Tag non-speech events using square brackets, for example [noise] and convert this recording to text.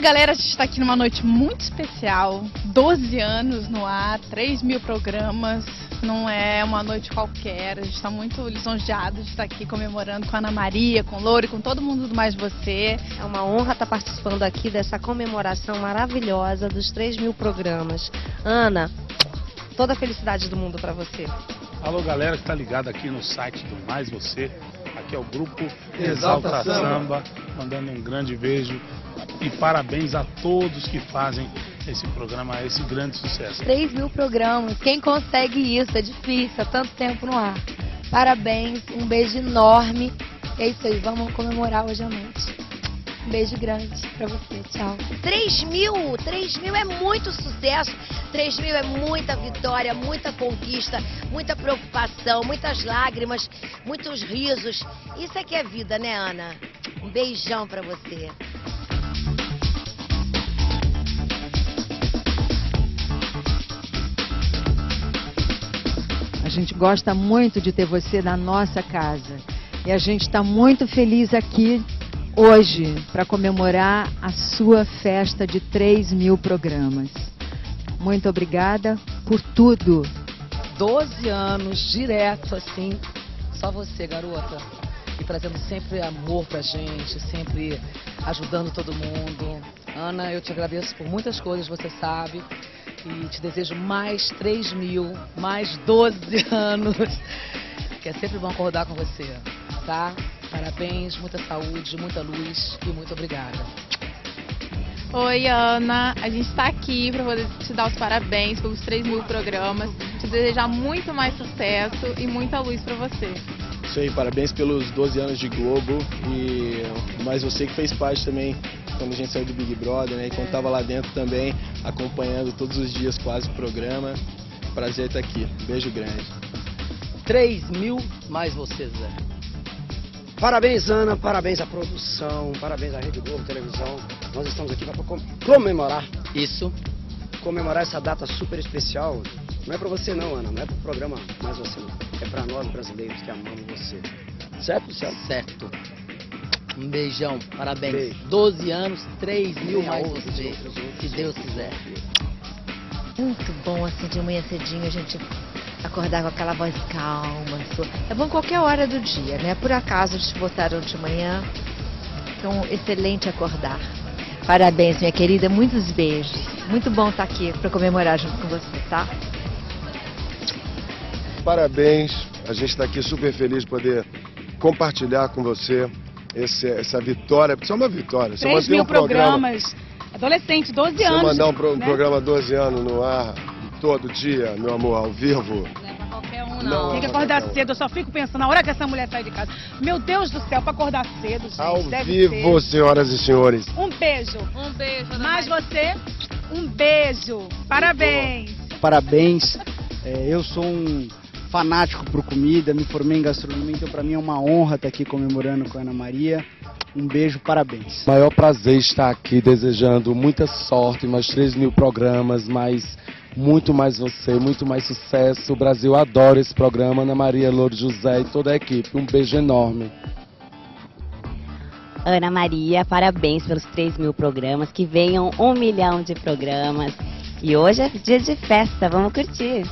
galera, a gente está aqui numa noite muito especial. 12 anos no ar, 3 mil programas. Não é uma noite qualquer. A gente está muito lisonjeado de estar aqui comemorando com a Ana Maria, com o Loure, com todo mundo do Mais Você. É uma honra estar participando aqui dessa comemoração maravilhosa dos 3 mil programas. Ana, toda a felicidade do mundo para você. Alô, galera que está ligada aqui no site do Mais Você. Aqui é o grupo Exalta, Exalta Samba. Samba, mandando um grande beijo e parabéns a todos que fazem esse programa, esse grande sucesso. 3 mil programas, quem consegue isso? É difícil, há tanto tempo no ar. Parabéns, um beijo enorme. É isso aí, vamos comemorar hoje à noite. Um beijo grande pra você, tchau. 3 mil, 3 mil é muito sucesso, 3 mil é muita vitória, muita conquista, muita preocupação, muitas lágrimas, muitos risos. Isso é que é vida, né, Ana? Um beijão pra você. A gente gosta muito de ter você na nossa casa. E a gente está muito feliz aqui hoje para comemorar a sua festa de 3 mil programas. Muito obrigada por tudo. 12 anos direto assim, só você, garota. E trazendo sempre amor pra gente, sempre ajudando todo mundo. Ana, eu te agradeço por muitas coisas, você sabe e te desejo mais 3 mil, mais 12 [laughs] anos, que é sempre bom acordar com você, tá? Parabéns, muita saúde, muita luz e muito obrigada. Oi, Ana. A gente está aqui para poder te dar os parabéns pelos 3 mil programas, te desejar muito mais sucesso e muita luz para você. Isso aí, parabéns pelos 12 anos de Globo e mais você que fez parte também quando a gente saiu do Big Brother, né? E quando estava lá dentro também, acompanhando todos os dias quase o programa. Prazer estar aqui. Beijo grande. 3 mil mais você, Zé. Parabéns, Ana, parabéns à produção, parabéns à Rede Globo Televisão. Nós estamos aqui para comemorar. Isso. Comemorar essa data super especial. Não é para você não, Ana, não é para o programa mais você não. É para nós brasileiros que amamos você. Certo, certo? Certo. Um beijão, parabéns. Beijo. 12 anos, 3 mil mais você, se Deus quiser. Muito bom assim de manhã cedinho a gente acordar com aquela voz calma. Sua. É bom qualquer hora do dia, né? Por acaso te botaram de manhã. Então, excelente acordar. Parabéns, minha querida. Muitos beijos. Muito bom estar aqui para comemorar junto com você, tá? Parabéns. A gente está aqui super feliz de poder compartilhar com você esse, essa vitória, isso é uma vitória. 3 mil um programas, programa, adolescente, 12 anos. Você mandar um, pro, né? programa 12 anos no ar, todo dia, meu amor, ao vivo. Um, não. Tem que acordar cedo, eu só fico pensando, na hora que essa mulher sai de casa. Meu Deus do céu, para acordar cedo, gente. Ao vivo, ser. senhoras e senhores. Um beijo. Um beijo. Mais você, um beijo. Parabéns. Parabéns. É, eu sou um fanático por comida, me formei em gastronomia, então para mim é uma honra estar aqui comemorando com a Ana Maria. Um beijo, parabéns. Maior prazer estar aqui desejando muita sorte, mais 3 mil programas, mais muito mais você, muito mais sucesso. O Brasil adora esse programa, Ana Maria Louro José e toda a equipe. Um beijo enorme. Ana Maria, parabéns pelos 3 mil programas, que venham um milhão de programas. E hoje é dia de festa, vamos curtir.